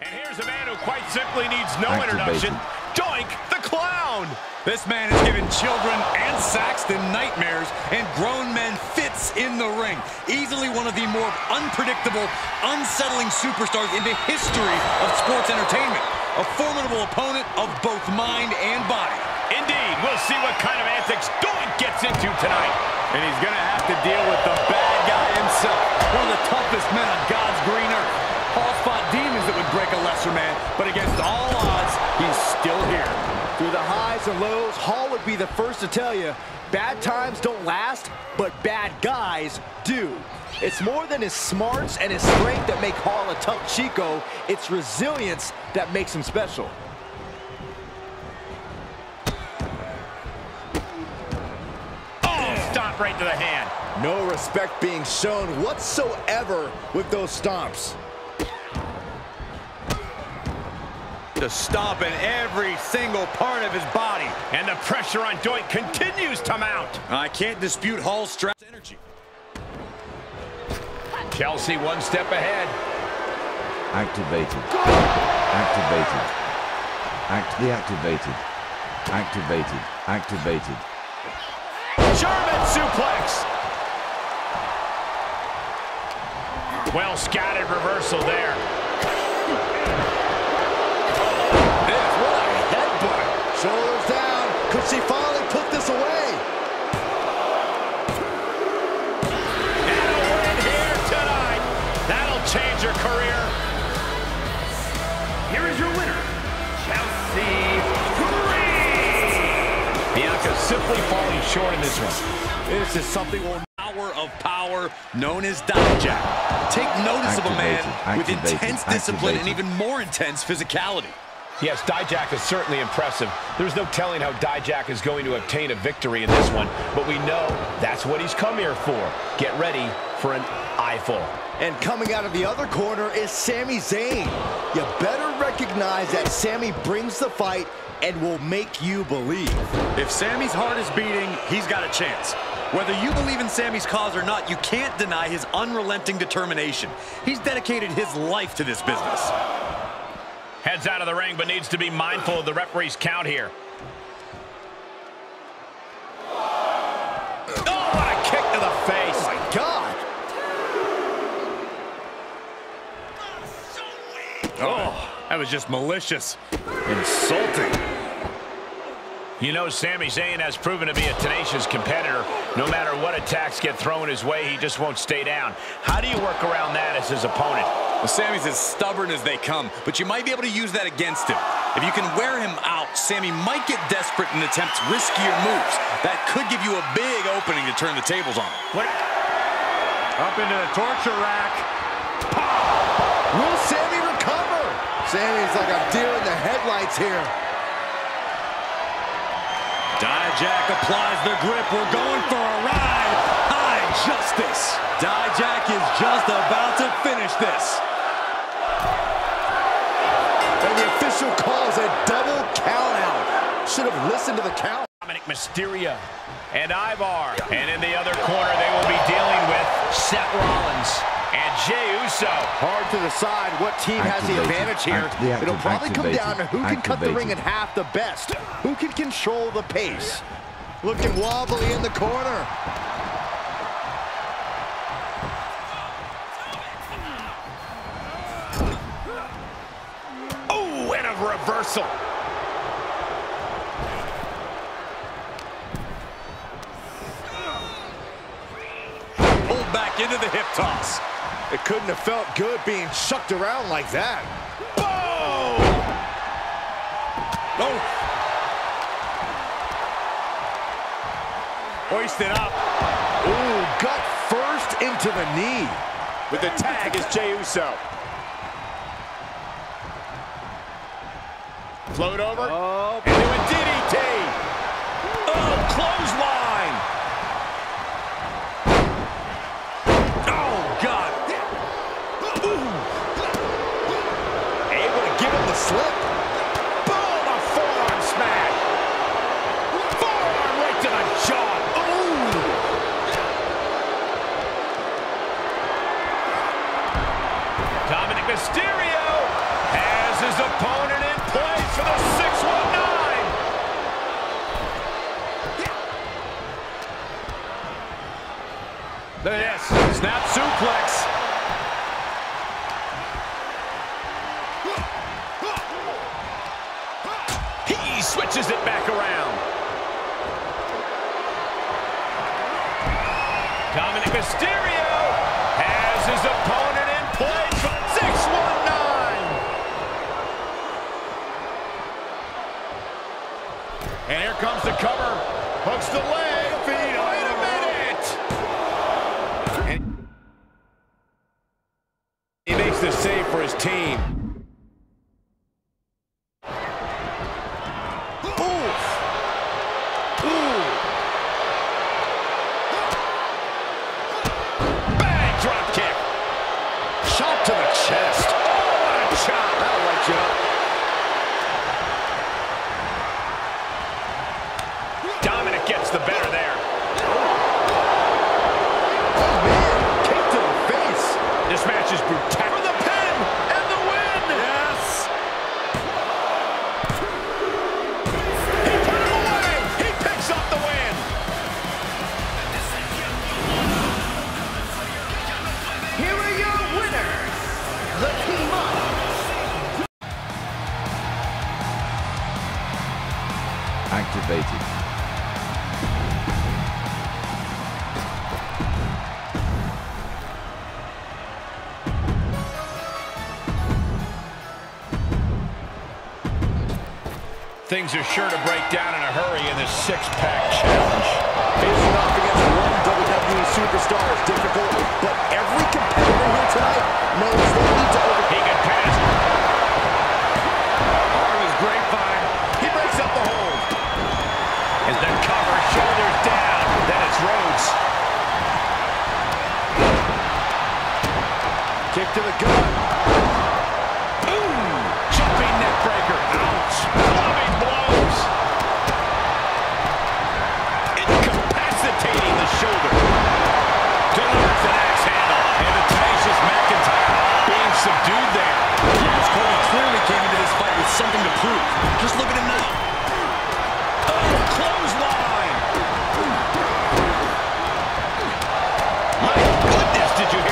And here's a man who quite simply needs no introduction. Doink the Clown. This man has given children and Saxton nightmares and grown men fits in the ring. Easily one of the more unpredictable, unsettling superstars in the history of sports entertainment. A formidable opponent of both mind and body. Indeed, we'll see what kind of antics Doink gets into tonight. And he's going to have to deal with the bad guy himself. One of the toughest men on God's green earth. Hall fought demons that would break a lesser man, but against all odds, he's still here. Through the highs and lows, Hall would be the first to tell you, bad times don't last, but bad guys do. It's more than his smarts and his strength that make Hall a tough Chico. It's resilience that makes him special. Oh, stomp right to the hand. No respect being shown whatsoever with those stomps. The stomp in every single part of his body. And the pressure on Doink continues to mount. I can't dispute Hall's strength energy. Chelsea one step ahead. Activated. Activated. Act deactivated. Activated. Activated. German suplex. Well scattered reversal there. Could she finally put this away? And a win here tonight. That'll change her career. Here is your winner, Chelsea Green. Bianca simply falling short in this one. This is something we'll power of power known as Dijak. Take notice of a man Activated, with activated, intense discipline and even more intense physicality. Yes, Dijak is certainly impressive. There's no telling how Dijak is going to obtain a victory in this one, but we know that's what he's come here for. Get ready for an eyeful. And coming out of the other corner is Sami Zayn. You better recognize that Sami brings the fight and will make you believe. If Sami's heart is beating, he's got a chance. Whether you believe in Sami's cause or not, you can't deny his unrelenting determination. He's dedicated his life to this business. Heads out of the ring, but needs to be mindful of the referee's count here. Oh, what a kick to the face. Oh my God! Oh, that was just malicious. Insulting. You know Sami Zayn has proven to be a tenacious competitor. No matter what attacks get thrown his way, he just won't stay down. How do you work around that as his opponent? Well, Sami's as stubborn as they come, but you might be able to use that against him. If you can wear him out, Sami might get desperate and attempt riskier moves. That could give you a big opening to turn the tables on him. What? Up into the torture rack. Will Sami recover? Sami's like a deer in the headlights here. Dijak applies the grip. We're going for a ride. High justice. Dijak is just about to finish this. And the official calls a double count out. Should have listened to the count. Dominik Mysterio and Ivar. And in the other corner, they will be dealing with Seth Rollins and Jey Uso. Hard to decide what team has the advantage here. Act- It'll probably come down to who can cut the ring in half the best. Who can control the pace. Looking wobbly in the corner. A reversal. Pulled back into the hip toss. It couldn't have felt good being chucked around like that. Boom! Oh. Hoisted up. Ooh, gut first into the knee. With the tag is Jey Uso. Float over. Oh, Into a DDT. Oh, clothesline. Oh, God. able to give him the slip. Boom, a forearm smash. Forearm right to the jaw. Ooh. Dominik Mysterio. Has his opponent Yes, snap suplex. He switches it back around. Dominik Mysterio has his opponent in for 619. And here comes the cover. Hooks the leg. Feet. Oh, the better Things are sure to break down in a hurry in this six-pack challenge. Facing off against one WWE superstar is difficult, but every competitor here tonight knows they need to over... He can pass. Arm is grapevine. He breaks up the hold. Is the cover, shoulders down. Then it's Rhodes. Kick to the gut. My goodness, did you hear